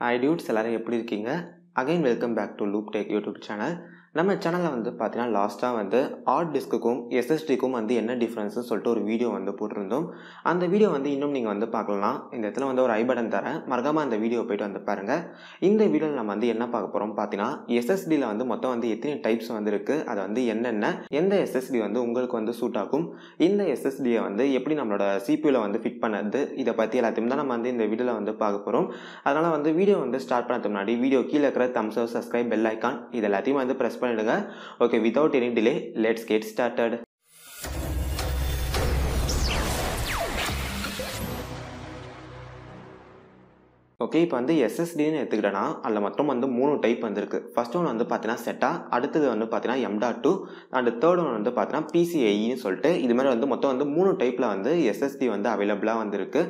ஐ dudes எல்லோரும் எப்படி இருக்கீங்க? Again welcome back to loop tag YouTube channel நம்ம சேனலில் வந்து பார்த்தீங்கன்னா லாஸ்ட்டாக வந்து ஹார்ட் டிஸ்க்குக்கும் எஸ்எஸ்டிக்கும் வந்து என்ன டிஃப்ரென்ஸ்னு சொல்லிட்டு ஒரு வீடியோ வந்து போட்டிருந்தோம். அந்த வீடியோ வந்து இன்னும் நீங்கள் வந்து பார்க்கலாம். இந்த இடத்துல வந்து ஒரு ஐ பட்டன் தரேன். மறக்காமல் அந்த வீடியோ போயிட்டு வந்து பாருங்கள் இந்த வீடியோவில் நம்ம வந்து என்ன பார்க்க போகிறோம் பார்த்தீங்கன்னா எஸ்எஸ்டியில் வந்து மொத்தம் வந்து எத்தனை டைப்ஸ் வந்து இருக்குது அது வந்து என்னென்ன எந்த எஸ்எஸ்டி வந்து உங்களுக்கு வந்து சூட் ஆகும் இந்த எஸ்எஸ்டியை வந்து எப்படி நம்மளோட சிபியூவில் வந்து ஃபிட் பண்ணது இதை பற்றி எல்லாத்தையும் தான் நம்ம வந்து இந்த வீடியோவில் வந்து பார்க்க போகிறோம் அதனால் வந்து வீடியோ வந்து ஸ்டார்ட் பண்ணதுக்கு முன்னாடி வீடியோ கீழே இருக்கிற தம்ஸ் சப்ஸ்கிரைப் பெல் ஐக்கான் இது எல்லாத்தையும் வந்து ப்ரெஸ் பண்ணிடுங்க. Okay without any delay let's get started okay இப்போ வந்து எஸ்எஸ்டின்னு எடுத்துக்கிட்டேன்னா அதில் மொத்தம் வந்து மூணு டைப் வந்திருக்கு. ஃபர்ஸ்ட் ஒன் வந்து பார்த்தீங்கன்னா செட்டா அடுத்தது வந்து பார்த்தீங்கன்னா M dot two and third one வந்து பார்த்தீங்கன்னா பிசிஐன்னு சொல்லிட்டு இது மாதிரி வந்து மொத்தம் வந்து மூணு டைப்பில் வந்து எஸ்எஸ்டி வந்து அவைலபிளாக வந்திருக்கு.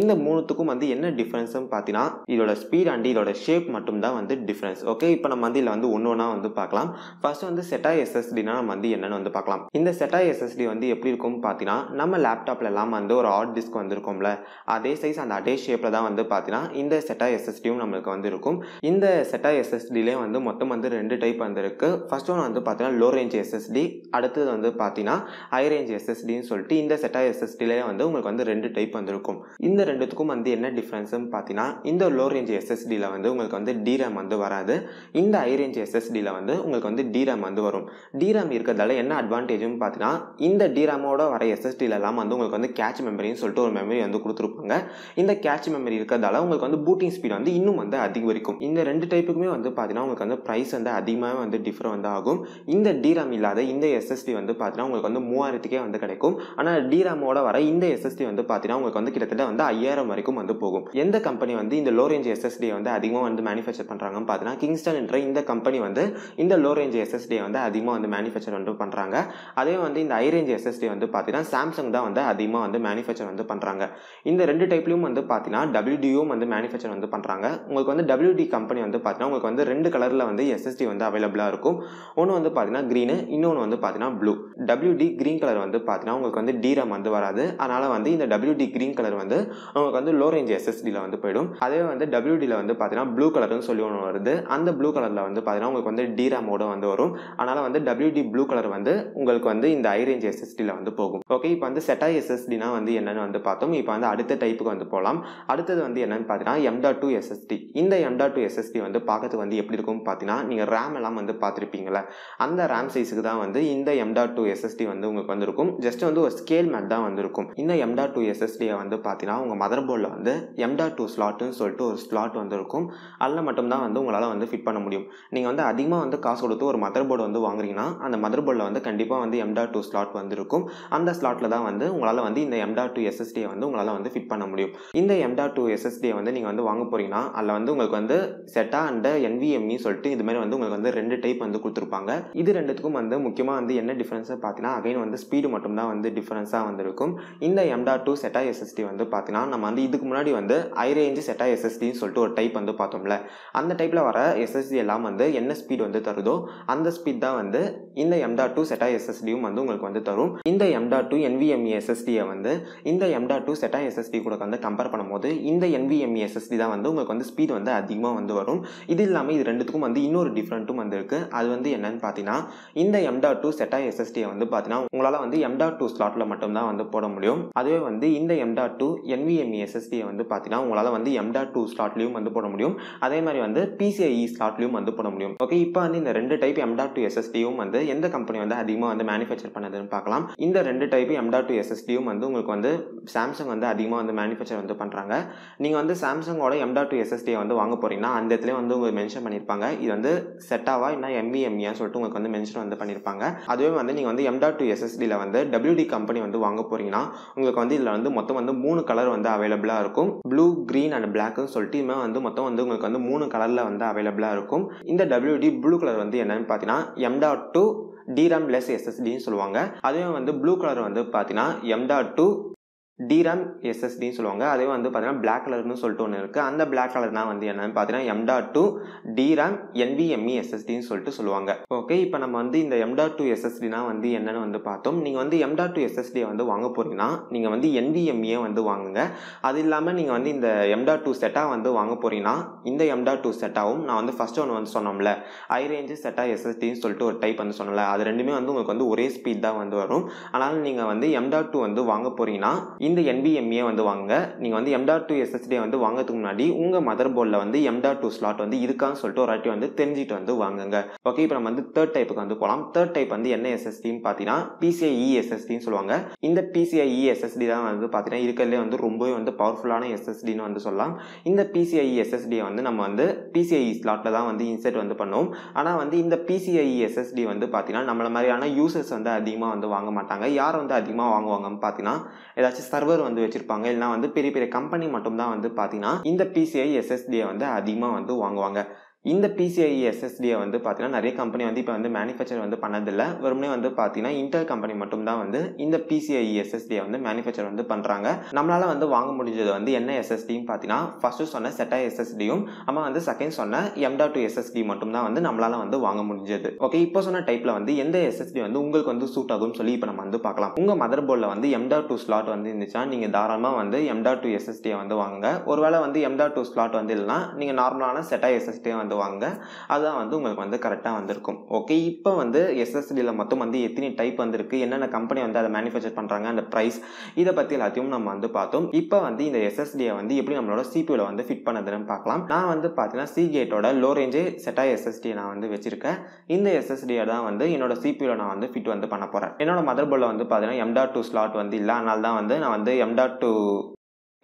இந்த மூணுத்துக்கும் வந்து என்ன டிஃப்ரென்ஸ்னு பார்த்தீங்கன்னா இதோட ஸ்பீட் அண்ட் இதோட ஷேப் மட்டும் தான் வந்து டிஃப்ரென்ஸ் ஓகே இப்போ நம்ம வந்து இதில் வந்து ஒன்று ஒன்றா வந்து பார்க்கலாம் ஃபர்ஸ்ட் வந்து செட்டா எஸ்எஸ்டினா நம்ம வந்து என்னென்னு வந்து பார்க்கலாம் இந்த செட்டா எஸ்எஸ்டி வந்து எப்படி இருக்கும்னு பார்த்தீங்கன்னா நம்ம லேப்டாப்ல எல்லாம் வந்து ஒரு ஹார்ட் டிஸ்க் வந்திருக்கும்ல அதே சைஸ் அந்த அதே ஷேப்பில் தான் வந்து பார்த்தீங்கன்னா இந்த செட்டா எஸ்எஸ்டியும் நம்மளுக்கு வந்து இருக்கும். இந்த செட்டா எஸ்எஸ்டிலே வந்து மொத்தம் வந்து ரெண்டு டைப் வந்திருக்கு ஃபர்ஸ்ட் ஒன் வந்து பார்த்தீங்கன்னா லோ ரேஞ்ச் எஸ்எஸ்டி அடுத்தது வந்து பார்த்தீங்கன்னா ஹை ரேஞ்ச் எஸ்எஸ்டின்னு சொல்லிட்டு இந்த செட்டா எஸ்எஸ்டிலே வந்து உங்களுக்கு வந்து ரெண்டு டைப் வந்திருக்கும் இந்த ரெண்டுத்துக்கும் வந்து என்ன டிஃப்ரென்ஸ்னு பார்த்தீங்கன்னா இந்த லோ ரேஞ்ச் எஸ்எஸ்டியில் வந்து உங்களுக்கு வந்து டிரேம் வந்து வராது. இந்த ஹை ரேஞ்ச் எஸ்எஸ்டியில் வந்து உங்களுக்கு வந்து டிரேம் வந்து வரும். டிரேம் இருக்கிறதால என்ன அட்வான்டேஜ்னு பார்த்தீங்கன்னா இந்த டிராமோட வர எஸ்எஸ்டியிலலாம் வந்து உங்களுக்கு வந்து கேட்ச் மெமரின்னு சொல்லிட்டு ஒரு மெமரி வந்து கொடுத்துருப்பாங்க. இந்த கேட்ச் மெமரி இருக்கிறதால உங்களுக்கு வந்து பூட்டிங் ஸ்பீட் வந்து இன்னும் வந்து அதிகரிக்கும். இந்த ரெண்டு டைப்புக்குமே வந்து பார்த்தீங்கன்னா உங்களுக்கு வந்து ப்ரைஸ் வந்து அதிகமாக வந்து டிஃபர் வந்து ஆகும். இந்த டிராம் இல்லாத இந்த எஸ்எஸ்டி வந்து பார்த்தீங்கன்னா உங்களுக்கு வந்து மூவாயிரத்துக்கே வந்து கிடைக்கும். ஆனால் டிராமோட வர இந்த எஸ்எஸ்டி வந்து பார்த்தீங்கன்னா உங்களுக்கு வந்து கிட்டத்தட்ட வந்து ஐயாயிரம் வரைக்கும் வந்து போகும். எந்த கம்பெனி வந்து இந்த லோ ரேஞ்ச் எஸ்எஸ்டியை வந்து அதிகமாக வந்து மேனுஃபேக்சர் பண்ணுறாங்கன்னு பார்த்தீங்கன்னா கிங்ஸ்டன் என்ற இந்த கம்பெனி வந்து இந்த லோ ரேஞ்ச் எஸ்எஸ்டியை வந்து அதிகமாக வந்து மேனுஃபேக்சர் வந்து பண்ணுறாங்க அதே வந்து இந்த ஹை ரேஞ்ச் எஸ்எஸ்டி வந்து பார்த்தீங்கன்னா சாம்சங் தான் வந்து அதிகமாக வந்து மேனுஃபேக்சர் வந்து பண்ணுறாங்க இந்த ரெண்டு டைப்லையும் வந்து பார்த்தீங்கன்னா டபிள்யூடியும் வந்து மேனுஃபேக்சர் வந்து பண்ணுறாங்க உங்களுக்கு வந்து டபிள்யூடி கம்பெனி வந்து பார்த்தீங்கன்னா உங்களுக்கு வந்து ரெண்டு கலரில் வந்து எஸ்எஸ்டி வந்து அவைலபிளாக இருக்கும். ஒன்று வந்து பார்த்தீங்கன்னா க்ரீனு இன்னொன்று வந்து பார்த்தீங்கன்னா ப்ளூ டபிள்யூடி க்ரீன் கலர் வந்து பார்த்தீங்கன்னா உங்களுக்கு வந்து டிரம் வந்து வராது. அதனால் வந்து இந்த டபிள்யூடி க்ரீன் கலர் வந்து உங்களுக்கு வந்து லோ ரேஞ்ச் எஸ்எஸ்டியில் வந்து போயிடும். அதே வந்து டபிள்யூடியில் வந்து பார்த்தீங்கன்னா ப்ளூ கலர்னு சொல்லி ஒன்று வருது. அந்த ப்ளூ கலரில் வந்து பார்த்தீங்கன்னா உங்களுக்கு வந்து டிராமோட வந்து வரும். அதனால் வந்து டபிள்யூடி ப்ளூ கலர் வந்து உங்களுக்கு வந்து இந்த ஹை ரேஞ்ச் எஸ்எஸ்டியில் வந்து போகும். ஓகே இப்போ வந்து செட்டாய் எஸ்எஸ்டினா வந்து என்னென்னு வந்து பார்த்தோம். இப்போ வந்து அடுத்த டைப்புக்கு வந்து போகலாம். அடுத்தது வந்து என்னென்னு பார்த்தீங்கன்னா எம்டா டூ எஸ்எஸ்டி இந்த எம்டா டூ எஸ்எஸ்டி வந்து பார்க்கறதுக்கு வந்து எப்படி இருக்கும்னு பார்த்தீங்கன்னா நீங்கள் ரேம் எல்லாம் வந்து பார்த்துருப்பீங்களே அந்த ரேம் சைஸுக்கு தான் வந்து இந்த எம்டா டூ எஸ்எஸ்டி வந்து உங்களுக்கு வந்திருக்கும். ஜஸ்ட் வந்து ஒரு ஸ்கேல் மேட் தான் வந்திருக்கும். இந்த எம்டா டூ எஸ்எஸ்டியை வந்து பார்த்தீங்கன்னா உங்கள் மதர் போர்டில் வந்து எம்டா டூ ஸ்லாட்டுன்னு சொல்லிட்டு ஒரு ஸ்லாட் வந்திருக்கும். அதில் மட்டும்தான் வந்து உங்களால் வந்து ஃபிட் பண்ண முடியும். நீங்கள் வந்து அதிகமாக வந்து காசு கொடுத்து ஒரு மதர் போர்டு வந்து வாங்குறீங்கன்னா அந்த மதர் போர்டில் வந்து கண்டிப்பாக வந்து எம்டா டூ ஸ்லாட் வந்திருக்கும். அந்த ஸ்லாட்டில் தான் வந்து உங்களால் வந்து இந்த எம்டா டூ எஸ்எஸ்டியை வந்து உங்களால் வந்து ஃபிட் பண்ண முடியும். இந்த எம்டா டூ எஸ்எஸ்டியை வந்து நீங்கள் வந்து வாங்க போகிறீங்கன்னா அதில் வந்து உங்களுக்கு வந்து செட்டா அண்ட் என்விஎம்இ சொல்லிட்டு இது மாதிரி வந்து உங்களுக்கு வந்து ரெண்டு டைப் வந்து கொடுத்துருப்பாங்க. இது ரெண்டுத்துக்கும் வந்து முக்கியமாக வந்து என்ன டிஃப்ரென்ஸ் பார்த்தீங்கன்னா அகைன் வந்து ஸ்பீடு மட்டும்தான் வந்து டிஃப்ரென்ஸாக வந்திருக்கும். இந்த எம்டா டூ செட்டா எஸ்எஸ்டி வந்து பார்த்தீங்கன்னா நம்ம வந்து இதுக்கு முன்னாடி வந்து ஐ ரேஞ்சு செட்டா எஸ்எஸ்டின்னு சொல்லிட்டு ஒரு டைப் வந்து பார்த்தோம்ல. அந்த டைப்பில் வர எஸ்எஸ்டி எல்லாம் வந்து என்ன ஸ்பீடு வந்து தருதோ அந்த ஸ்பீட் தான் வந்து இந்த எம்டா டூ செட்டா எஸ்எஸ்டியும் வந்து உங்களுக்கு வந்து தரும். இந்த எம்டா டூ என்விஎம்இ எஸ்எஸ்டியை வந்து இந்த எம்டா டூ செட்டா எஸ்எஸ்டி கூட வந்து கம்பேர் பண்ணும்போது இந்த என்விஎம்இ எஸ்எஸ்டி தான் வந்து உங்களுக்கு வந்து ஸ்பீட் வந்து அதிகமாக வந்து வரும். இது இல்லாமல் இது ரெண்டுத்துக்கும் வந்து இன்னொரு டிஃப்ரெண்ட்டும் வந்து இருக்குது அது வந்து என்னன்னு பார்த்தீங்கன்னா இந்த எம்டா டூ செட்டா எஸ்எஸ்டியை வந்து பார்த்தீங்கன்னா உங்களால் வந்து எம்டா டூ ஸ்லாட்டில் மட்டும்தான் வந்து போட முடியும். அதுவே வந்து இந்த எம்டா டூ என்விஎம்இ எஸ்எஸ்டியை வந்து பார்த்தீங்கன்னா உங்களால் வந்து எம்டா டூ ஸ்லாட்லையும் வந்து போட முடியும். அதே மாதிரி வந்து பிசிஐஇ ஸ்லாட்லையும் வந்து போட முடியும். ஓகே இப்போ வந்து இந்த ரெண்டு டைப் எம்டா டூ எஸ்எஸ்டியும் வந்து எந்த கம்பெனி வந்து அதிகமாக வந்து மேனுஃபேக்சர் பண்ணதுன்னு பார்க்கலாம் இந்த ரெண்டு டைப் எம்டா டூ எஸ்எஸ்டியும் வந்து உங்களுக்கு வந்து சாம்சங் வந்து அதிகமாக வந்து மேனுஃபேக்சர் வந்து பண்ணுறாங்க நீங்கள் வந்து சாம்சங் சாம்சங்கோட எம்டா டூ எஸ்எஸ்டியை வந்து வாங்க போகிறீங்கன்னா அந்த இடத்துல வந்து உங்களுக்கு மென்ஷன் பண்ணியிருப்பாங்க இது வந்து செட்டாவா இல்லை எம்விஎம்இயா சொல்லிட்டு உங்களுக்கு வந்து மென்ஷன் வந்து பண்ணியிருப்பாங்க அதுவே வந்து நீங்கள் வந்து எம் டாட் டூ எஸ்எஸ்டியில் வந்து டபிள்யூடி கம்பெனி வந்து வாங்க போகிறீங்கன்னா உங்களுக்கு வந்து இதில் வந்து மொத்தம் வந்து மூணு கலர் வந்து அவைலபிளாக இருக்கும். ப்ளூ க்ரீன் அண்ட் பிளாக்னு சொல்லிட்டு இதுமாதிரி வந்து மொத்தம் வந்து உங்களுக்கு வந்து மூணு கலரில் வந்து அவைலபிளாக இருக்கும். இந்த டபிள்யூடி ப்ளூ கலர் வந்து என்னன்னு பார்த்தீங்கன்னா M dot two DRAM less எஸ்எஸ்டின்னு சொல்லுவாங்க. அதுவே வந்து ப்ளூ கலர் வந்து பார்த்தீங்கன்னா எம்டா டூ டிராம் எஸ்எஸ்டின்னு சொல்லுவாங்க. அதே வந்து பார்த்தீங்கன்னா பிளாக் கலர்னு சொல்லிட்டு ஒன்று இருக்குது அந்த பிளாக் கலர்னா வந்து என்னன்னு பார்த்தீங்கன்னா எம் டூ டிராம் என்விஎம்இ எஸ்எஸ்டின்னு சொல்லிட்டு சொல்லுவாங்க. ஓகே இப்போ நம்ம வந்து இந்த எம் டூ எஸ்எஸ்டினா வந்து என்னென்னு வந்து பார்த்தோம். நீங்கள் வந்து எம் டூ எஸ்எஸ்டியை வந்து வாங்க போகிறீங்கன்னா நீங்கள் வந்து என்விஎம்இயை வந்து வாங்குங்க. அது இல்லாமல் நீங்கள் வந்து இந்த எம் டூ செட்டாக வந்து வாங்க போகிறீங்கன்னா இந்த எம் டூ செட்டாகவும் நான் வந்து ஃபஸ்ட்டு ஒன்று வந்து சொன்னோம்ல ஐ ரேஞ்சு செட்டா எஸ்எஸ்டின்னு சொல்லிட்டு ஒரு டைப் வந்து சொன்னல அது ரெண்டுமே வந்து உங்களுக்கு வந்து ஒரே ஸ்பீட் தான் வந்து வரும். அதனால் நீங்கள் வந்து எம் டூ வந்து வாங்க போகிறீங்கன்னா இந்த என்பிஎம்ஏ வந்து வாங்க நீங்கள் வந்து எம் டூ எஸ்எஸ்டி வந்து வாங்கிறதுக்கு முன்னாடி உங்கள் மதர் போர்டில் வந்து எம் டூ ஸ்லாட் வந்து இருக்கான்னு சொல்லிட்டு ஒரு வாட்டி வந்து தெரிஞ்சுட்டு வந்து வாங்குங்க. ஓகே இப்போ நம்ம வந்து தேர்ட் டைப்புக்கு வந்து போகலாம் தேர்ட் டைப் வந்து என்ன எஸ்எஸ்டின்னு பார்த்தீங்கன்னா பிசிஐஇ எஸ்எஸ்டின்னு சொல்லுவாங்க. இந்த பிசிஐஇ எஸ்எஸ்டி தான் வந்து பார்த்தீங்கன்னா இருக்கிறதுலே வந்து ரொம்பவே வந்து பவர்ஃபுல்லான எஸ்எஸ்டின்னு வந்து சொல்லலாம். இந்த பிசிஐஇ எஸ்எஸ்டியை வந்து நம்ம வந்து பிசிஐஇ ஸ்லாட்டில் தான் வந்து இன்செர்ட் வந்து பண்ணுவோம். ஆனால் வந்து இந்த பிசிஐஇ எஸ்எஸ்டி வந்து பார்த்தீங்கன்னா நம்மள மாதிரியான யூசர்ஸ் வந்து அதிகமாக வந்து வாங்க மாட்டாங்க. யார் வந்து அதிகமாக வாங்குவாங்கன்னு பார்த்தீங்கன்னா ஏதாச்சும் சர்வர் வந்து வச்சிருப்பாங்க. இல்லைனா வந்து பெரிய பெரிய கம்பெனி மட்டும் தான் வந்து பார்த்தீங்கன்னா இந்த பிசிஐ எஸ்எஸ்டியை வந்து அதிகமாக வந்து வாங்குவாங்க. இந்த பிசிஐ எஸ்எஸ்டியை வந்து பார்த்தீங்கன்னா நிறைய கம்பெனி வந்து இப்போ வந்து மேனுஃபேக்சர் வந்து பண்ணதில்லை. வெறுமனே வந்து பார்த்தீங்கன்னா இன்டர் கம்பெனி மட்டும்தான் வந்து இந்த பிசிஐ எஸ்எஸ்டியை வந்து மேனுஃபேக்சர் வந்து பண்ணுறாங்க நம்மளால் வந்து வாங்க முடிஞ்சது வந்து என்ன எஸ்எஸ்டின்னு பார்த்தீங்கன்னா ஃபஸ்ட்டு சொன்ன செட்டா எஸ்எஸ்டியும் நம்ம வந்து செகண்ட் சொன்ன எம் டூ எஸ்எஸ்டி மட்டும்தான் வந்து நம்மளால் வந்து வாங்க முடிஞ்சது. ஓகே இப்போ சொன்ன டைப்பில் வந்து எந்த எஸ்எஸ்டி வந்து உங்களுக்கு வந்து சூட் ஆகும்னு சொல்லி இப்போ நம்ம வந்து பார்க்கலாம் உங்கள் மதர் போர்டில் வந்து எம் டூ ஸ்லாட் வந்து இருந்துச்சுன்னா நீங்கள் தாராளமாக வந்து எம் டூ எஸ்எஸ்டியை வந்து வாங்குங்க. ஒருவேளை வந்து எம் டூ ஸ்லாட் வந்து இல்லைனா நீங்கள் நார்மலான செட்டா எஸ்எஸ்டியை வந்து வாங்க அதுதான் வந்து உங்களுக்கு வந்து கரெக்டாக வந்திருக்கும். ஓகே இப்போ வந்து எஸ்எஸ்டியில் மொத்தம் வந்து எத்தனை டைப் வந்திருக்கு என்னென்ன கம்பெனி வந்து அதை மேனுஃபேக்சர் பண்ணுறாங்க அந்த ப்ரைஸ் இதை பற்றி எல்லாத்தையும் நம்ம வந்து பார்த்தோம். இப்போ வந்து இந்த எஸ்எஸ்டியை வந்து எப்படி நம்மளோட சிபியூவில் வந்து ஃபிட் பண்ணதுன்னு பார்க்கலாம். நான் வந்து பார்த்தீங்கன்னா சிகேட்டோட லோ ரேஞ்சு செட்டா எஸ்எஸ்டியை நான் வந்து வச்சிருக்கேன். இந்த எஸ்எஸ்டியை தான் வந்து என்னோட சிபியூவில் நான் வந்து ஃபிட் வந்து பண்ண போகிறேன் என்னோட மதர் போர்டில் வந்து பார்த்தீங்கன்னா எம் டாட் டூ ஸ்லாட் வந்து இல்லை அதனால தான் வந்து நான் வந்து எம் டாட் டூ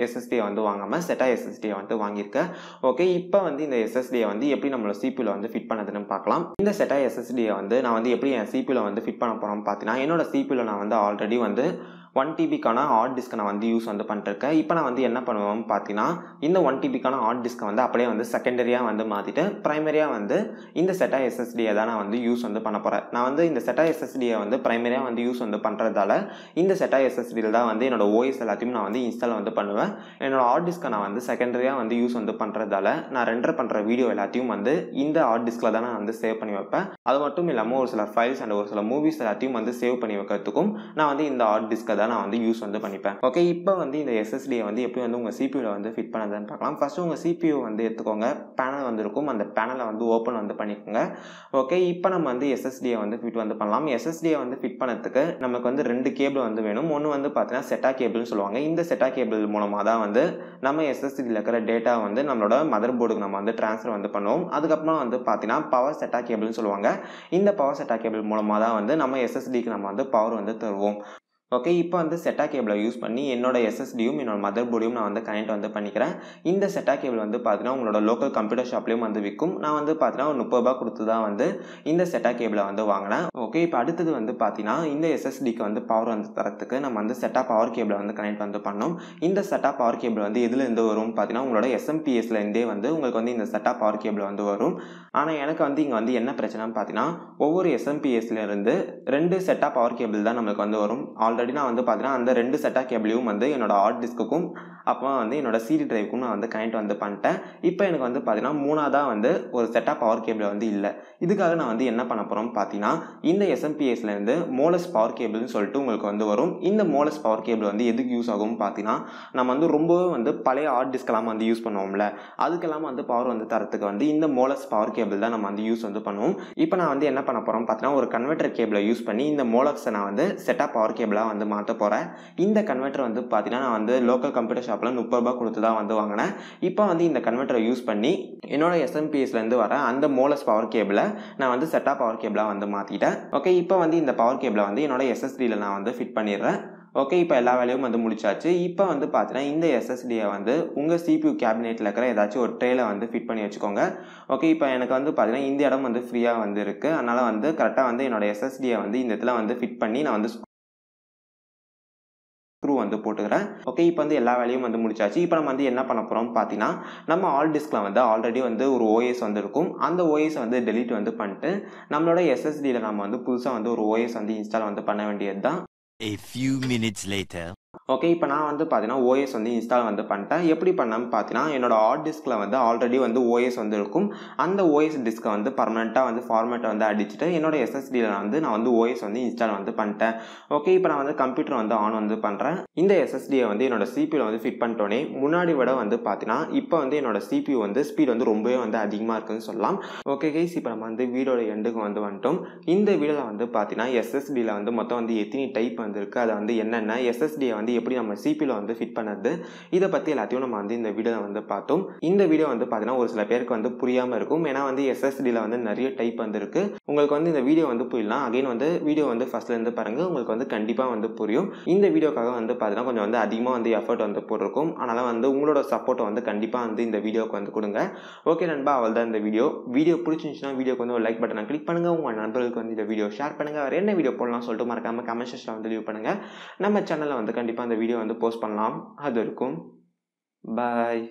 எஸ்எஸ்டியை வந்து வாங்காமல் செட்டா எஸ்எஸ்டியை வந்து வாங்கியிருக்கேன் ஓகே இப்போ வந்து இந்த எஸ்எஸ்டியை வந்து எப்படி நம்மளோட சிபியில் வந்து ஃபிட் பண்ணதுன்னு பார்க்கலாம். இந்த செட்டா எஸ்எஸ்டியை வந்து நான் வந்து எப்படி என் சிபியில் வந்து ஃபிட் பண்ண போகிறோம்னு பார்த்தீங்கன்னா என்னோட சிபியில் நான் வந்து ஆல்ரெடி வந்து ஒன் டிபிக்கான ஹார்ட் டிஸ்க்கை நான் வந்து யூஸ் வந்து பண்ணிருக்கேன் இப்போ நான் வந்து என்ன பண்ணுவேன் பார்த்தீங்கன்னா இந்த ஒன் டிபிக்கான ஹார்ட் டிஸ்க்கை வந்து அப்படியே வந்து செகண்டரியாக வந்து மாற்றிட்டு ப்ரைமரியாக வந்து இந்த செட்டா எஸ்எஸ்டியை தான் நான் வந்து யூஸ் வந்து பண்ண போகிறேன் நான் வந்து இந்த செட்டா எஸ்எஸ்டியை வந்து ப்ரைமரியாக வந்து யூஸ் வந்து பண்ணுறதால இந்த செட்டா எஸ்எஸ்டியில் தான் வந்து என்னோட ஓஎஸ் எல்லாத்தையும் நான் வந்து இன்ஸ்டால் வந்து பண்ணுவேன். என்னோடய ஹார்ட் டிஸ்க்கை நான் வந்து செகண்டரியாக வந்து யூஸ் வந்து பண்ணுறதால நான் ரெண்டர் பண்ணுற வீடியோ எல்லாத்தையும் வந்து இந்த ஹார்ட் டிஸ்கில் தான் நான் வந்து சேவ் பண்ணி வைப்பேன். அது மட்டும் இல்லாமல் ஒரு சில ஃபைல்ஸ் அண்ட் ஒரு சில மூவிஸ் எல்லாத்தையும் வந்து சேவ் பண்ணி வைக்கிறதுக்கும் நான் வந்து இந்த ஹார்ட் டிஸ்கை தான் நான் வந்து யூஸ் வந்து பண்ணிப்பேன். ஓகே இப்போ வந்து இந்த எஸ்எஸ்டியை வந்து எப்படி வந்து உங்கள் சிபியூவில் வந்து ஃபிட் பண்ணதுன்னு பார்க்கலாம். ஃபஸ்ட்டு உங்கள் சிபியூ வந்து எடுத்துக்கோங்க. பேனல் வந்து இருக்கும் அந்த பேனலை வந்து ஓப்பன் வந்து பண்ணிக்கோங்க. ஓகே இப்போ நம்ம வந்து எஸ்எஸ்டியை வந்து ஃபிட் வந்து பண்ணலாம். எஸ்எஸ்டியை வந்து ஃபிட் பண்ணதுக்கு நமக்கு வந்து ரெண்டு கேபிள் வந்து வேணும். ஒன்று வந்து பார்த்தீங்கன்னா செட்டா கேபிள்னு சொல்லுவாங்க. இந்த செட்டா கேபிள் மூலமாக தான் வந்து நம்ம எஸ்எஸ்டியில் இருக்கிற டேட்டா வந்து நம்மளோட மதர் போர்டுக்கு நம்ம வந்து ட்ரான்ஸ்ஃபர் வந்து பண்ணுவோம். அதுக்கப்புறம் வந்து பார்த்தீங்கன்னா பவர் செட்டா கேபிள்னு சொல்லுவாங்க. இந்த பவர் செட்டா கேபிள் மூலமாக தான் வந்து நம்ம எஸ்எஸ்டிக்கு நம்ம வந்து பவர் வந்து தருவோம். ஓகே இப்போ வந்து செட்டா கேபிளை யூஸ் பண்ணி என்னோட எஸ்எஸ்டியும் என்னோட மதர் போர்டையும் நான் வந்து கனெக்ட் வந்து பண்ணிக்கிறேன். இந்த செட்டா கேபிள் வந்து பார்த்தீங்கன்னா உங்களோட லோக்கல் கம்ப்யூட்டர் ஷாப்லேயும் வந்து விற்கும் நான் வந்து பார்த்தீங்கன்னா ஒரு முப்பது ரூபா கொடுத்து தான் வந்து இந்த செட்டா கேபிளை வந்து வாங்கினேன். ஓகே இப்போ அடுத்தது வந்து பார்த்தீங்கன்னா இந்த எஸ்எஸ்டிக்கு வந்து பவர் வந்து தரத்துக்கு நம்ம வந்து செட்டா பவர் கேபிளை வந்து கனெக்ட் வந்து பண்ணோம். இந்த செட்டா பவர் கேபிள் வந்து எதுலேருந்து வரும் பார்த்தீங்கன்னா உங்களோட எஸ்எம்பிஎஸ்லேருந்தே வந்து உங்களுக்கு வந்து இந்த செட்டா பவர் கேபிள் வந்து வரும். ஆனால் எனக்கு வந்து இங்கே வந்து என்ன பிரச்சனைன்னு பார்த்தீங்கன்னா ஒவ்வொரு எஸ்எம்பிஎஸ்லேருந்து ரெண்டு செட்டா பவர் கேபிள் தான் நம்மளுக்கு வந்து வரும். ஆல் ஆல்ரெடி நான் வந்து பார்த்தீங்கன்னா அந்த ரெண்டு செட்டா கேபிளையும் வந்து என்னோட ஹார்ட் டிஸ்க்குக்கும் அப்போ வந்து என்னோட சிடி டிரைவுக்கும் நான் வந்து கனெக்ட் வந்து பண்ணிட்டேன். இப்போ எனக்கு வந்து பார்த்தீங்கன்னா மூணாவதாக வந்து ஒரு செட்டா பவர் கேபிள் வந்து இல்லை. இதுக்காக நான் வந்து என்ன பண்ண போகிறோம் பார்த்தீங்கன்னா இந்த எஸ்எம்பிஎஸ்லேருந்து மோலஸ் பவர் கேபிள்னு சொல்லிட்டு உங்களுக்கு வந்து வரும். இந்த மோலஸ் பவர் கேபிள் வந்து எதுக்கு யூஸ் ஆகும் பார்த்தீங்கன்னா நம்ம வந்து ரொம்பவே வந்து பழைய ஹார்ட் டிஸ்க்கெல்லாம் வந்து யூஸ் பண்ணுவோம்ல. அதுக்கெல்லாம் வந்து பவர் வந்து தரத்துக்கு வந்து இந்த மோலஸ் பவர் கேபிள் தான் நம்ம வந்து யூஸ் வந்து பண்ணுவோம். இப்போ நான் வந்து என்ன பண்ண போகிறோம் பார்த்தீங்கன்னா ஒரு கன்வெர்டர் கேபிளை யூஸ் பண்ணி இந்த மோலக்ஸை நான் வந்து செட்டா பவர் கேபிளாக வந்து மாற்ற போகிறேன் இந்த கன்வெர்டர் வந்து பார்த்தீங்கன்னா நான் வந்து லோக்கல் கம்ப்யூட்டர் ஷாப்பில் முப்பது ரூபா கொடுத்து தான் வந்து வாங்கினேன். இப்போ வந்து இந்த கன்வெர்டரை யூஸ் பண்ணி என்னோடய எஸ்எம்பிஎஸ்லேருந்து வர அந்த மோலஸ் பவர் கேபிளை நான் வந்து செட்டா பவர் கேபிளாக வந்து மாற்றிட்டேன் ஓகே இப்போ வந்து இந்த பவர் கேபிளை வந்து என்னோட எஸ்எஸ்டியில் நான் வந்து ஃபிட் பண்ணிடுறேன். ஓகே இப்போ எல்லா வேலையும் வந்து முடிச்சாச்சு. இப்போ வந்து பார்த்தீங்கன்னா இந்த எஸ்எஸ்டியை வந்து உங்கள் சிபியூ கேபினெட்டில் இருக்கிற ஏதாச்சும் ஒரு ட்ரேல வந்து ஃபிட் பண்ணி வச்சுக்கோங்க. ஓகே இப்போ எனக்கு வந்து பார்த்தீங்கன்னா இந்த இடம் வந்து ஃப்ரீயாக வந்து இருக்குது அதனால் வந்து கரெக்டாக வந்து என்னோடய எஸ்எஸ்டியை வந்து இந்த இடத்துல வந்து ஃபிட் பண்ணி நான் வந்து ஸ்க்ரூ வந்து போட்டுக்கிறேன். ஓகே இப்போ வந்து எல்லா வேலையும் வந்து முடிச்சாச்சு. இப்போ நம்ம வந்து என்ன பண்ண போகிறோம் பார்த்தீங்கன்னா நம்ம ஆல் டிஸ்கில் வந்து ஆல்ரெடி வந்து ஒரு ஓஎஸ் வந்து இருக்கும் அந்த ஓஎஸ் வந்து டெலீட் வந்து பண்ணிட்டு நம்மளோட எஸ்எஸ்டியில் நம்ம வந்து புதுசாக வந்து ஒரு ஓஎஸ் வந்து இன்ஸ்டால் வந்து பண்ண வேண்டியது தான் A few minutes later. Okay இப்போ நான் வந்து பார்த்தீங்கன்னா ஓஎஸ் வந்து இன்ஸ்டால் வந்து பண்ணிட்டேன். எப்படி பண்ணேன்னு பார்த்தீங்கன்னா என்னோட ஹார்ட் டிஸ்கில் வந்து ஆல்ரெடி வந்து ஓஎஸ் வந்து இருக்கும். அந்த ஓஎஸ் டிஸ்க்கை வந்து பர்மனெண்ட்டாக வந்து ஃபார்மேட்டை வந்து அடிச்சுட்டு என்னோட எஸ்எஸ்டியில் வந்து நான் வந்து ஓஎஸ் வந்து இன்ஸ்டால் வந்து பண்ணிட்டேன். ஓகே இப்போ நான் வந்து கம்ப்யூட்டர் வந்து ஆன் வந்து பண்ணுறேன் இந்த எஸ்எஸ்டியை வந்து என்னோட சிபியில் வந்து ஃபிட் பண்ணிட்டோன்னே முன்னாடி விட வந்து பார்த்தீங்கன்னா இப்போ வந்து என்னோட சிபியூ வந்து ஸ்பீட் வந்து ரொம்பவே வந்து அதிகமாக இருக்குன்னு சொல்லலாம். ஓகே கைஸ் இப்போ நம்ம வந்து வீடியோட எண்டுக்கு வந்து வந்துட்டோம். இந்த வீடியோவில் வந்து பார்த்தீங்கன்னா எஸ்எஸ்டியில் வந்து மொத்தம் வந்து எத்தனை டைப் வந்து இருக்குது அதை வந்து என்னென்ன எஸ்எஸ்டியை வந்து வந்து எப்படி நம்ம சிபியில் வந்து ஃபிட் பண்ணுறது இதை பற்றி எல்லாத்தையும் நம்ம வந்து இந்த வீடியோவில் வந்து பார்த்தோம். இந்த வீடியோ வந்து பார்த்தீங்கன்னா ஒரு சில பேருக்கு வந்து புரியாமல் இருக்கும். ஏன்னா வந்து எஸ்எஸ்டியில் வந்து நிறைய டைப் வந்துருக்கு. உங்களுக்கு வந்து இந்த வீடியோ வந்து புரியலாம் அகைன் வந்து வீடியோ வந்து ஃபஸ்ட்லேருந்து பாருங்கள் உங்களுக்கு வந்து கண்டிப்பாக வந்து புரியும். இந்த வீடியோக்காக வந்து பார்த்தீங்கன்னா கொஞ்சம் வந்து அதிகமாக வந்து எஃபர்ட் வந்து போட்டிருக்கும். அதனால் வந்து உங்களோட சப்போர்ட்டை வந்து கண்டிப்பாக வந்து இந்த வீடியோவுக்கு வந்து கொடுங்க. ஓகே நண்பா அவள் தான் இந்த வீடியோ. வீடியோ பிடிச்சிருந்துச்சுன்னா வீடியோக்கு வந்து ஒரு லைக் பட்டனை கிளிக் பண்ணுங்கள் உங்கள் நண்பர்களுக்கு வந்து இந்த வீடியோ ஷேர் பண்ணுங்கள் வேறு என்ன வீடியோ போடலாம் சொல்லிட்டு மறக்காமல் கமெண்ட் செக்ஷனில் வந்து லீவ் பண்ணுங்கள் நம்ம சேனலில் வந்து கண்டிப்பாக கண்டிப்பாக அந்த வீடியோ வந்து போஸ்ட் பண்ணலாம். அது இருக்கும் பாய்